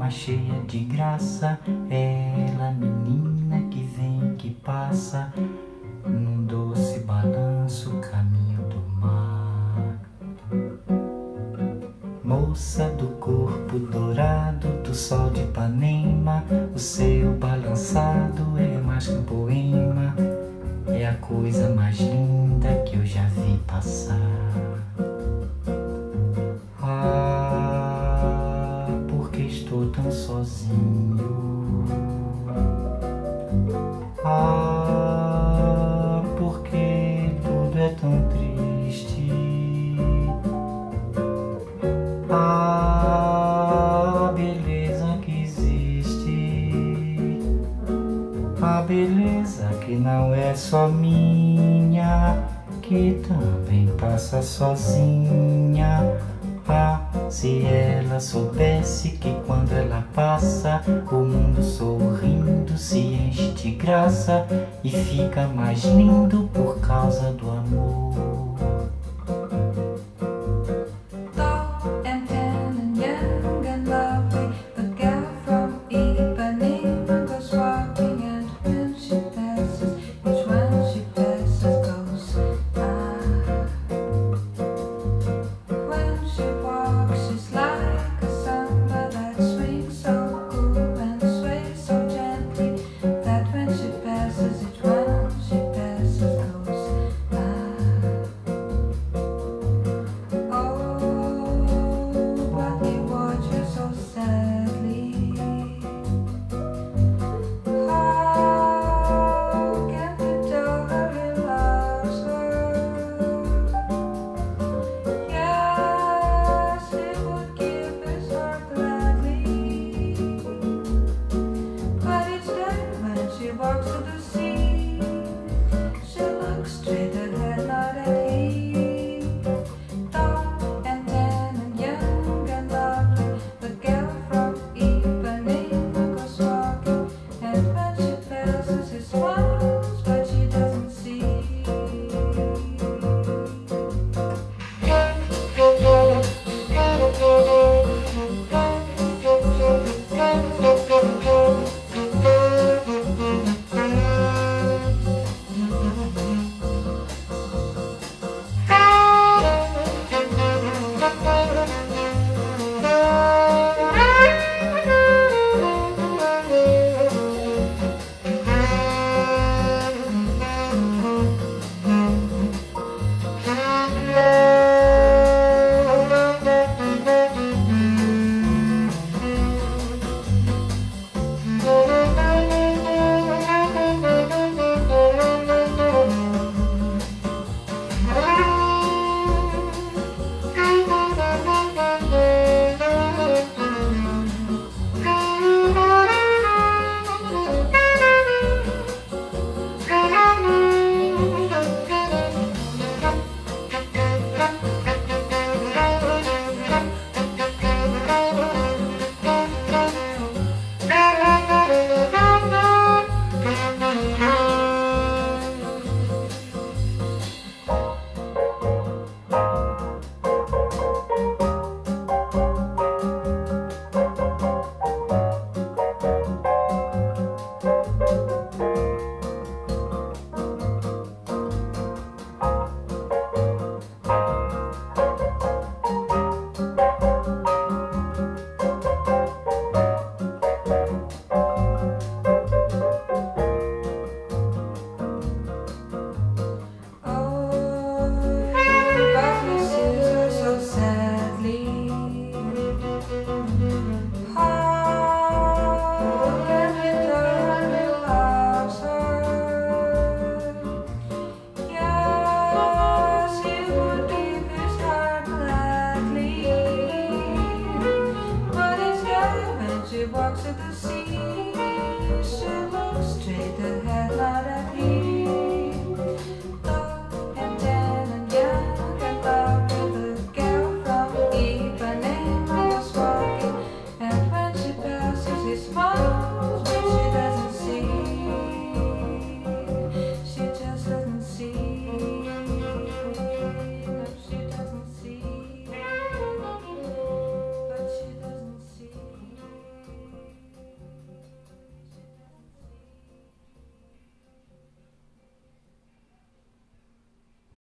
alma cheia de graça, ela, menina que vem, que passa, num doce balanço, caminho do mar. Moça do corpo dourado do sol de Ipanema, o seu balançado é mais que um poema, é a coisa mais linda que eu já vi passar. Tão sozinho? Ah, porque tudo é tão triste? A beleza que existe, a beleza que não é só minha, que também passa sozinha. Ah, se ela soubesse que quando ela passa, o mundo sorrindo se enche de graça e fica mais lindo por causa do amor. walks at the sea, she looks straight at